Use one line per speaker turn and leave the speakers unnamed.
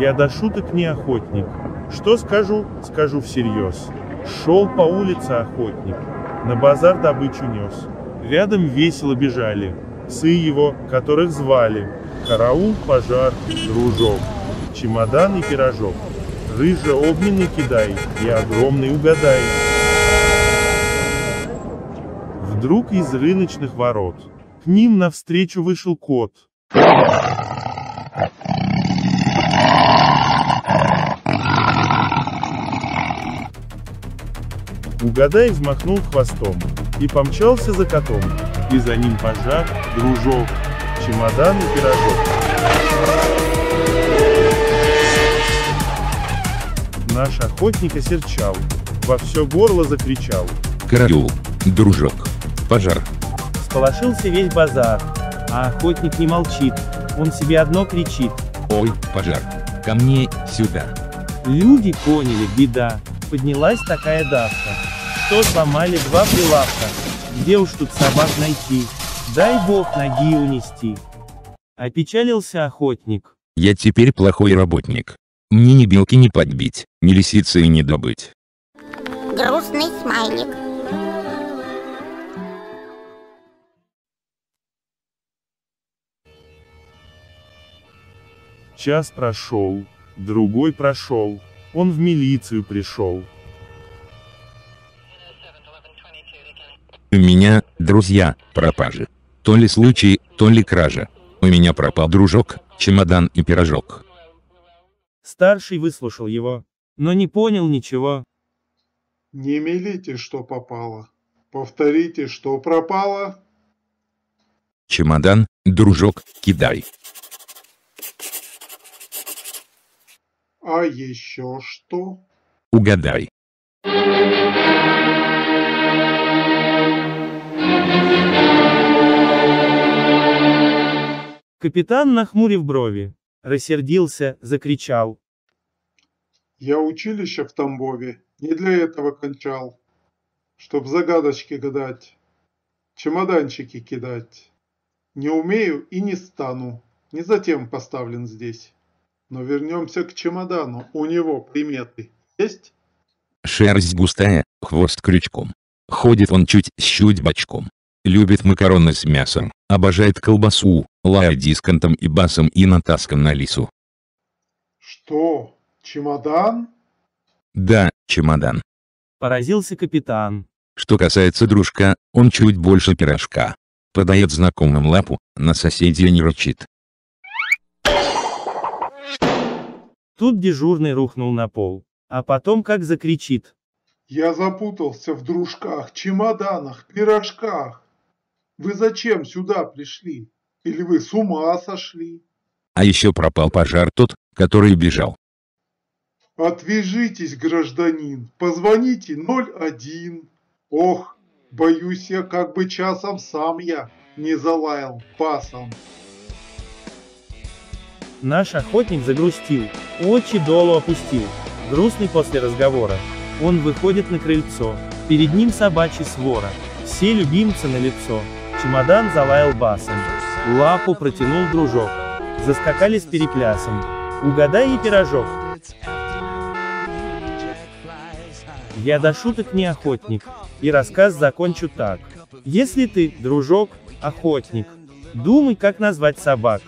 Я до шуток не охотник. Что скажу, скажу всерьез. Шел по улице охотник. На базар добычу нес. Рядом весело бежали. Псы его, которых звали. Караул, пожар, дружок. Чемодан и пирожок. Рыжа огненный кидай, и огромный угадай. Вдруг из рыночных ворот. К ним навстречу вышел кот. Угадай взмахнул хвостом и помчался за котом. И за ним пожар, дружок, чемодан и пирожок. Наш охотник осерчал, во все горло закричал.
Караул, дружок, пожар.
Сполошился весь базар, а охотник не молчит, он себе одно кричит.
Ой, пожар. Ко мне, сюда.
Люди поняли, беда, поднялась такая давка, что сломали два прилавка. Где уж тут собак найти? Дай бог ноги унести. Опечалился охотник.
Я теперь плохой работник. Мне ни белки не подбить, ни лисицы и не добыть.
Грустный смайлик.
Час прошел, другой прошел, он в милицию пришел.
У меня, друзья, пропажи. То ли случай, то ли кража. У меня пропал дружок, чемодан и пирожок.
Старший выслушал его, но не понял ничего.
Не мелите, что попало. Повторите, что пропало.
Чемодан, дружок, кидай.
А еще что?
Угадай.
Капитан, нахмурив брови, рассердился, закричал.
Я училище в Тамбове не для этого кончал. Чтоб загадочки гадать, чемоданчики кидать. Не умею и не стану, не затем поставлен здесь. Но вернемся к чемодану, у него приметы есть?
Шерсть густая, хвост крючком. Ходит он чуть с чуть бочком. Любит макароны с мясом, обожает колбасу, лая дисконтом и басом и натаском на лису.
Что, чемодан?
Да, чемодан.
Поразился капитан.
Что касается дружка, он чуть больше пирожка. Подает знакомым лапу, на соседей не рычит.
Тут дежурный рухнул на пол, а потом как закричит.
Я запутался в дружках, чемоданах, пирожках. Вы зачем сюда пришли? Или вы с ума сошли?
А еще пропал пожар тот, который бежал.
Отвяжитесь, гражданин, позвоните 01. Ох, боюсь я, как бы часом сам я не залаял пасом.
Наш охотник загрустил, очи долу опустил, грустный после разговора. Он выходит на крыльцо, перед ним собачий свора, все любимцы на лицо. Чемодан залаял басом, лапу протянул дружок, заскакали с переплясом. Угадай и пирожок. Я до шуток не охотник, и рассказ закончу так. Если ты, дружок, охотник, думай, как назвать собак.